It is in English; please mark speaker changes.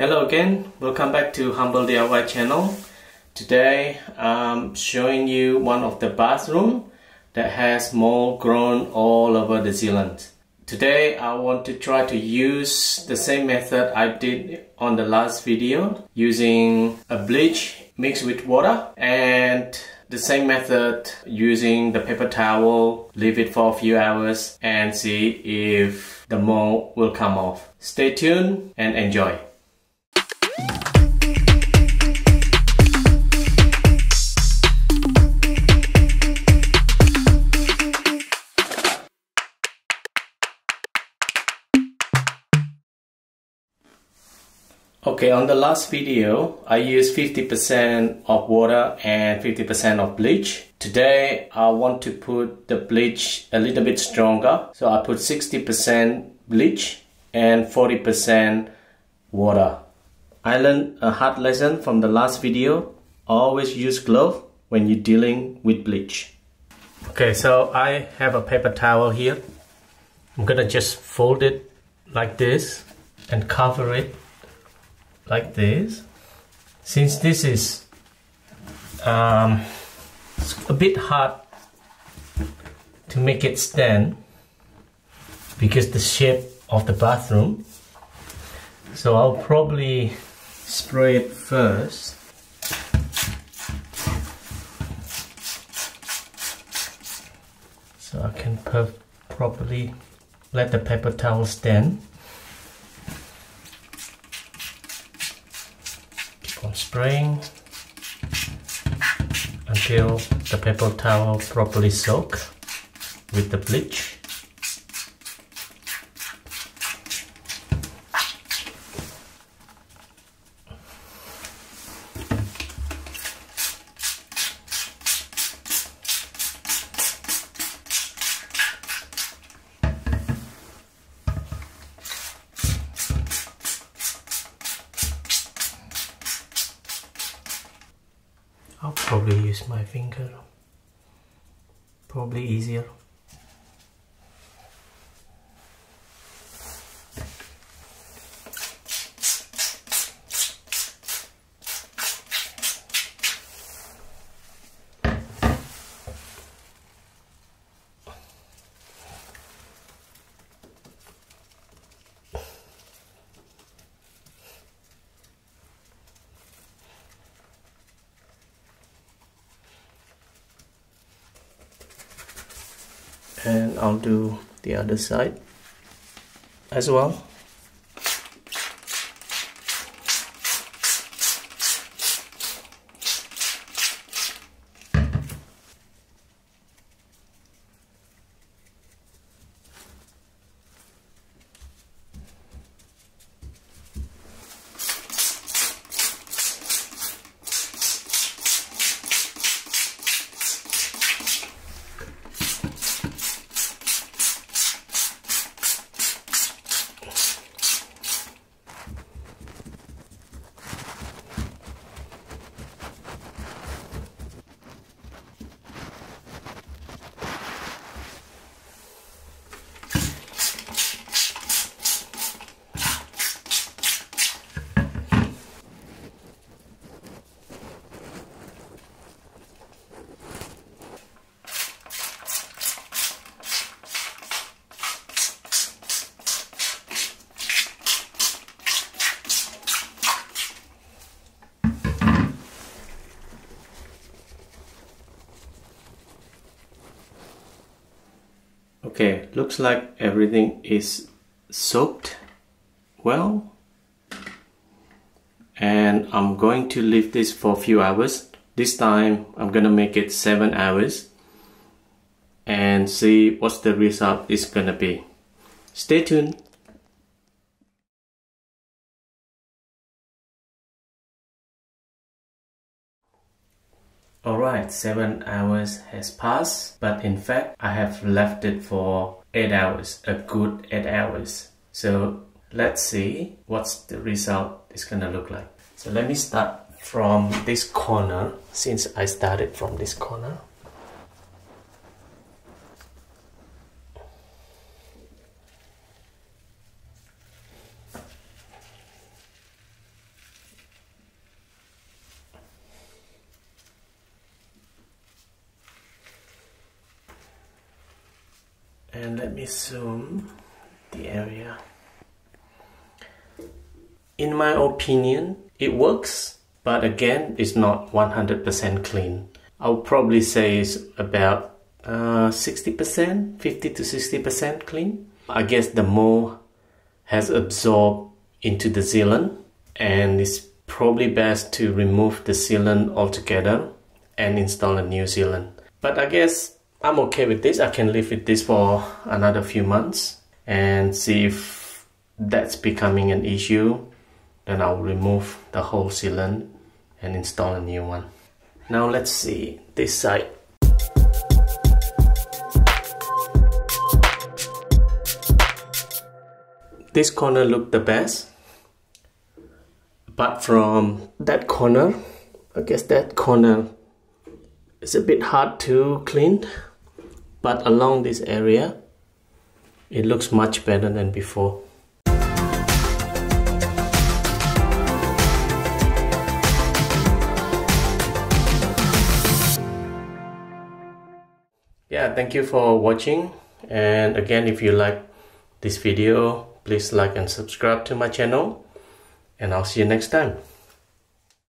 Speaker 1: Hello again, welcome back to Humble DIY channel. Today I'm showing you one of the bathroom that has mold grown all over the sealant. Today I want to try to use the same method I did on the last video using a bleach mixed with water and the same method using the paper towel, leave it for a few hours and see if the mold will come off. Stay tuned and enjoy. Okay, on the last video, I used 50% of water and 50% of bleach. Today, I want to put the bleach a little bit stronger. So I put 60% bleach and 40% water. I learned a hard lesson from the last video. Always use glove when you're dealing with bleach. Okay, so I have a paper towel here. I'm gonna just fold it like this and cover it like this. Since this is um, a bit hard to make it stand because the shape of the bathroom so I'll probably spray it first. So I can properly let the paper towel stand on spraying until the paper towel properly soak with the bleach I'll probably use my finger. Probably easier and I'll do the other side as well okay looks like everything is soaked well. And I'm going to leave this for a few hours. This time I'm gonna make it seven hours and see what's the result is gonna be. Stay tuned Alright, 7 hours has passed, but in fact I have left it for 8 hours, a good 8 hours. So let's see what's the result is gonna look like. So let me start from this corner, since I started from this corner. And let me zoom the area. In my opinion it works but again it's not 100% clean. I'll probably say it's about uh, 60% 50 to 60% clean. I guess the mold has absorbed into the sealant and it's probably best to remove the sealant altogether and install a new sealant. But I guess I'm okay with this. I can live with this for another few months and see if that's becoming an issue then I'll remove the whole sealant and install a new one. Now let's see this side. This corner looked the best. But from that corner I guess that corner is a bit hard to clean but along this area it looks much better than before. Yeah thank you for watching. And again if you like this video please like and subscribe to my channel. And I'll see you next time